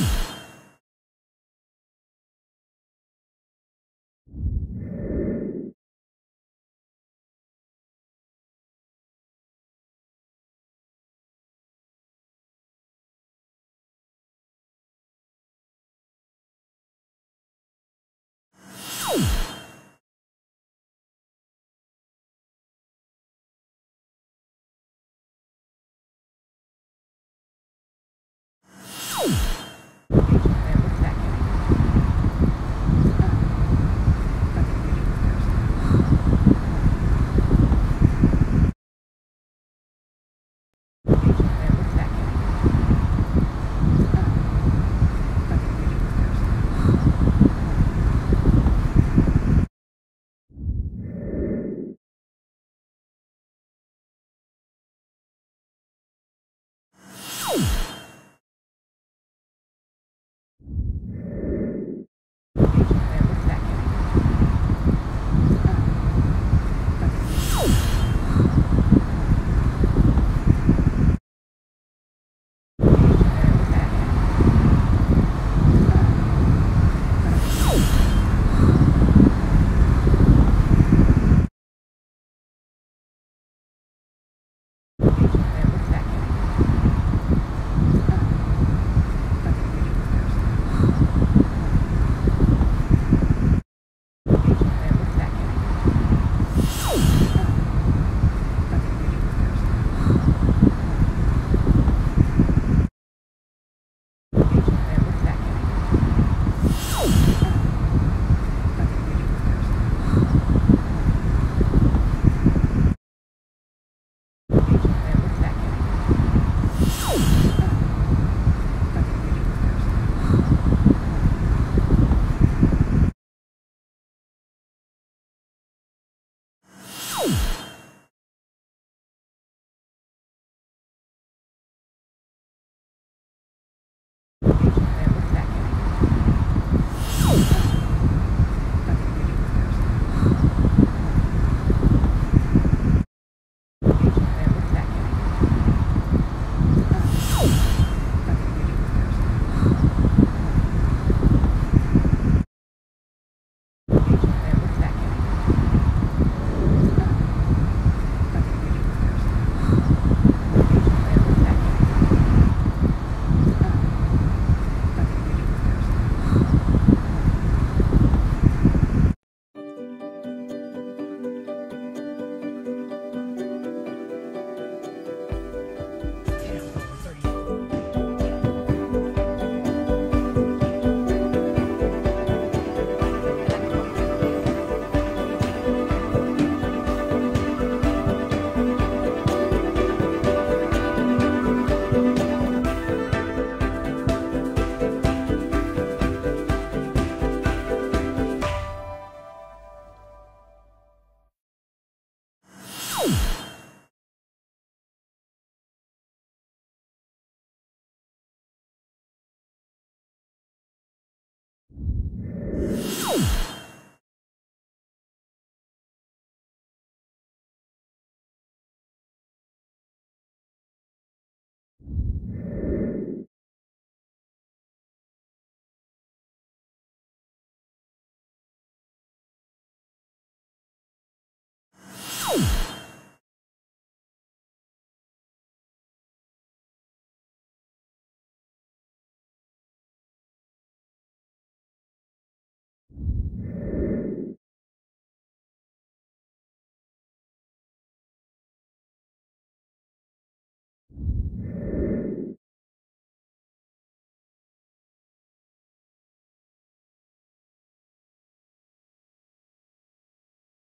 you Woo!